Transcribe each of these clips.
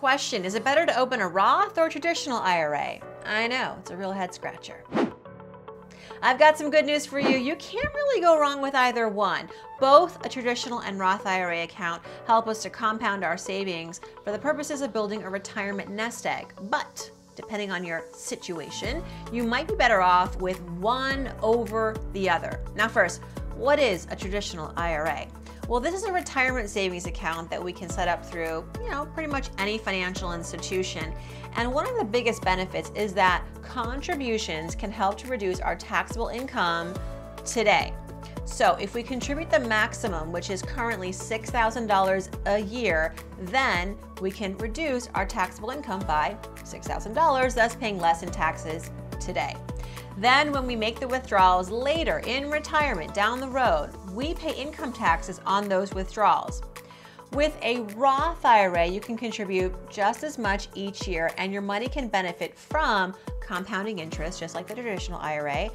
Question, is it better to open a Roth or a traditional IRA? I know, it's a real head scratcher. I've got some good news for you. You can't really go wrong with either one. Both a traditional and Roth IRA account help us to compound our savings for the purposes of building a retirement nest egg. But depending on your situation, you might be better off with one over the other. Now, first, what is a traditional IRA? Well, this is a retirement savings account that we can set up through, you know, pretty much any financial institution. And one of the biggest benefits is that contributions can help to reduce our taxable income today. So if we contribute the maximum, which is currently $6,000 a year, then we can reduce our taxable income by $6,000, thus paying less in taxes today. Then when we make the withdrawals later in retirement down the road, we pay income taxes on those withdrawals. With a Roth IRA, you can contribute just as much each year and your money can benefit from compounding interest, just like the traditional IRA,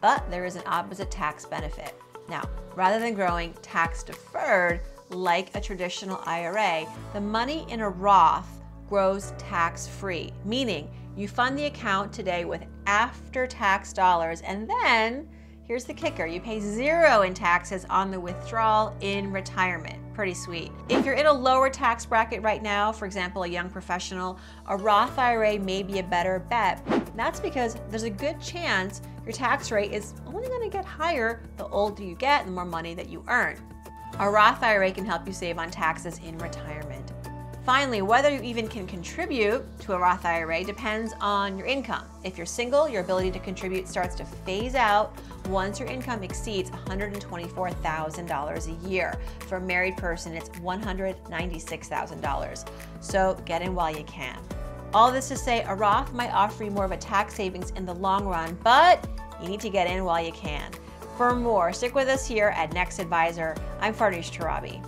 but there is an opposite tax benefit. Now, rather than growing tax deferred like a traditional IRA, the money in a Roth grows tax free, meaning you fund the account today with after tax dollars and then Here's the kicker, you pay zero in taxes on the withdrawal in retirement. Pretty sweet. If you're in a lower tax bracket right now, for example, a young professional, a Roth IRA may be a better bet. That's because there's a good chance your tax rate is only gonna get higher the older you get, and the more money that you earn. A Roth IRA can help you save on taxes in retirement. Finally, whether you even can contribute to a Roth IRA depends on your income. If you're single, your ability to contribute starts to phase out once your income exceeds $124,000 a year. For a married person, it's $196,000. So get in while you can. All this to say, a Roth might offer you more of a tax savings in the long run, but you need to get in while you can. For more, stick with us here at Next Advisor. I'm Farnoosh Torabi.